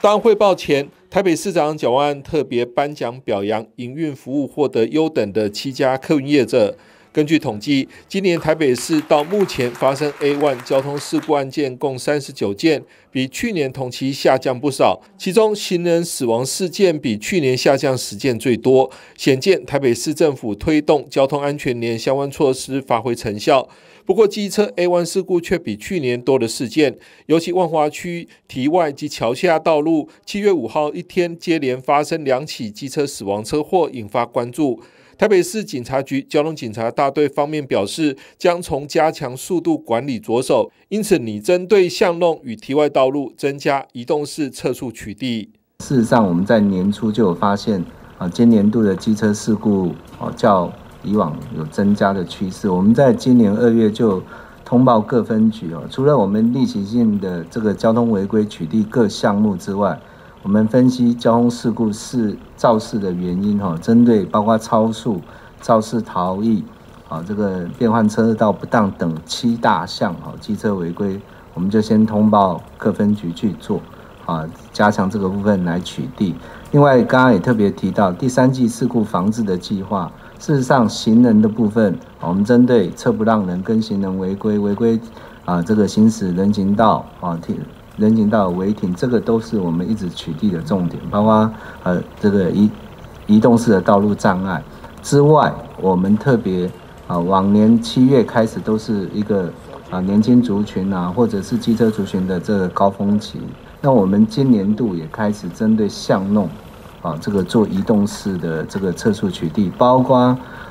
当汇报前，台北市长蒋万安特别颁奖表扬营运服务获得优等的七家客运业者。根据统计，今年台北市到目前发生 A one 交通事故案件共三十九件，比去年同期下降不少。其中行人死亡事件比去年下降十件最多，显见台北市政府推动交通安全年相关措施发挥成效。不过，机车 A one 事故却比去年多的事件，尤其万华区堤外及桥下道路，七月五号一天接连发生两起机车死亡车祸，引发关注。台北市警察局交通警察大队方面表示，将从加强速度管理着手，因此拟针对巷弄与堤外道路增加移动式测速取缔。事实上，我们在年初就有发现，啊，今年度的机车事故哦，较以往有增加的趋势。我们在今年二月就通报各分局哦，除了我们例行性的这个交通违规取缔各项目之外，我们分析交通事故是肇事的原因，哈，针对包括超速、肇事逃逸、啊这个变换车道不当等七大项，啊，机车违规，我们就先通报各分局去做，啊，加强这个部分来取缔。另外，刚刚也特别提到第三季事故防治的计划，事实上行人的部分，我们针对车不让人跟行人违规违规，啊这个行驶人行道，啊停。人行道违停，这个都是我们一直取缔的重点，包括呃这个移移动式的道路障碍之外，我们特别啊往年七月开始都是一个啊年轻族群啊或者是机车族群的这个高峰期，那我们今年度也开始针对巷弄啊这个做移动式的这个测速取缔，包括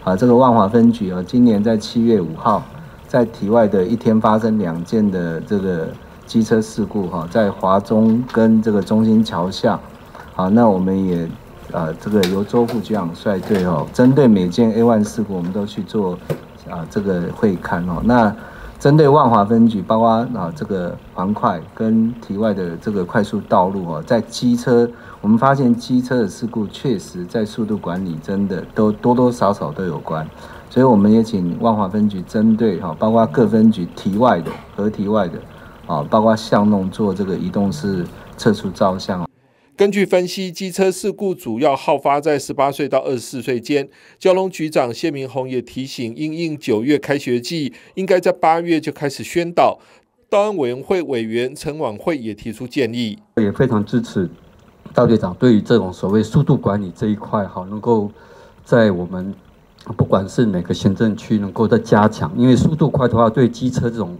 啊这个万华分局啊今年在七月五号在体外的一天发生两件的这个。机车事故哈，在华中跟这个中心桥下，好，那我们也呃，这个由周副局长率队哦，针对每件 A one 事故，我们都去做啊这个会勘哦。那针对万华分局，包括啊这个环快跟体外的这个快速道路哦，在机车，我们发现机车的事故确实在速度管理真的都多多少少都有关，所以我们也请万华分局针对哈，包括各分局体外的和体外的。啊，包括巷弄做这个移动式测速照相。根据分析，机车事故主要好发在十八岁到二十四岁间。交通局长谢明宏也提醒，因应九月开学季，应该在八月就开始宣导。道安委员会委员陈婉慧也提出建议，也非常支持道队长对于这种所谓速度管理这一块，哈能够在我们不管是哪个行政区能够再加强，因为速度快的话，对机车这种。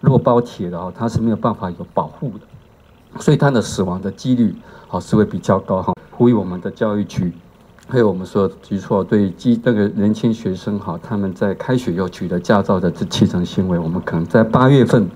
弱包铁的哈，它是没有办法有保护的，所以它的死亡的几率好是会比较高哈。呼吁我们的教育局，还有我们说举措对机那个年轻学生哈，他们在开学要取得驾照的这七成行为，我们可能在八月份。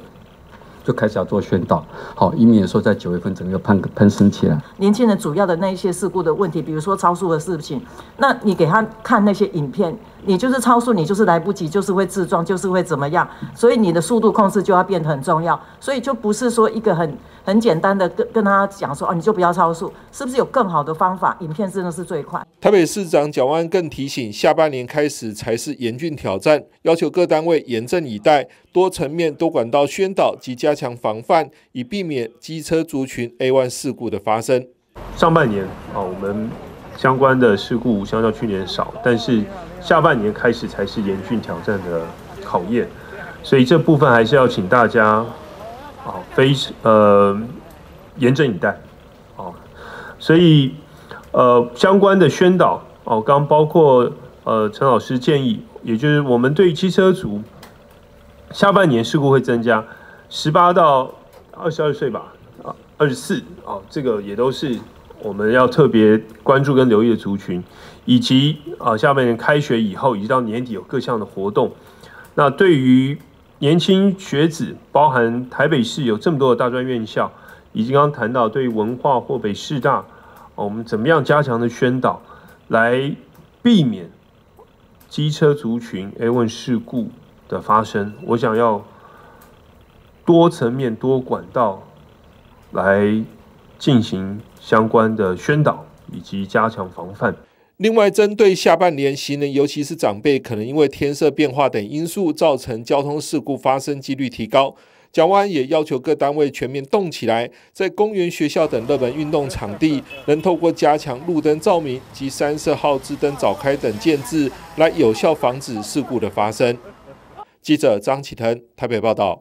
就开始要做宣导，好，以免说在九月份整个喷喷升起来。年轻人主要的那一些事故的问题，比如说超速的事情，那你给他看那些影片，你就是超速，你就是来不及，就是会自撞，就是会怎么样，所以你的速度控制就要变得很重要，所以就不是说一个很。很简单的跟跟他讲说哦，你就不要超速，是不是有更好的方法？影片真的是最快。台北市长蒋万更提醒，下半年开始才是严峻挑战，要求各单位严阵以待，多层面、多管道宣导及加强防范，以避免机车族群 A one 事故的发生。上半年啊，我们相关的事故相较去年少，但是下半年开始才是严峻挑战的考验，所以这部分还是要请大家。啊，非常呃严阵以待，啊，所以呃相关的宣导哦，刚包括呃陈老师建议，也就是我们对汽车族下半年事故会增加，十八到二十二岁吧，啊二十四啊，这个也都是我们要特别关注跟留意的族群，以及啊下半年开学以后，以及到年底有各项的活动，那对于。年轻学子，包含台北市有这么多的大专院校，以及刚刚谈到对文化或北师大，我们怎么样加强的宣导，来避免机车族群 A 问事故的发生？我想要多层面、多管道来进行相关的宣导，以及加强防范。另外，针对下半年行人，尤其是长辈，可能因为天色变化等因素造成交通事故发生几率提高，蒋万也要求各单位全面动起来，在公园、学校等热门运动场地，能透过加强路灯照明及三色号志灯早开等建制，来有效防止事故的发生。记者张启腾台北报道。